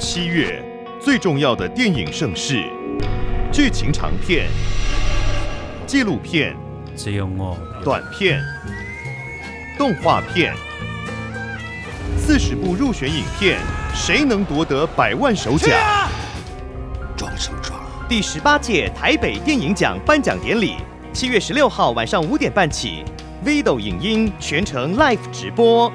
七月最重要的电影盛事，剧情长片、纪录片、只有我短片、动画片，四十部入选影片，谁能夺得百万首奖？装什么装？第十八届台北电影奖颁奖典礼，七月十六号晚上五点半起，Vido 影音全程 live 直播。